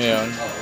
Yeah.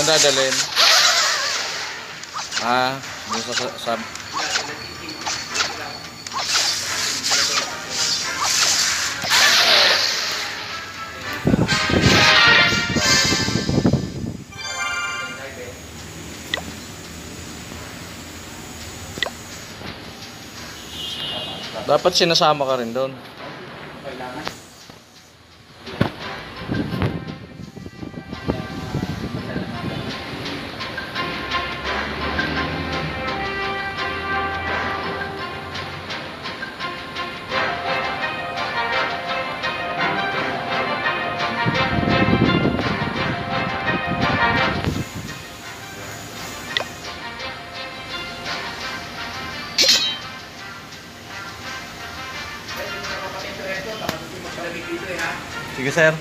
Saan dadalhin? Ah, sa, sa, sa Dapat sinasama ka rin doon. quiser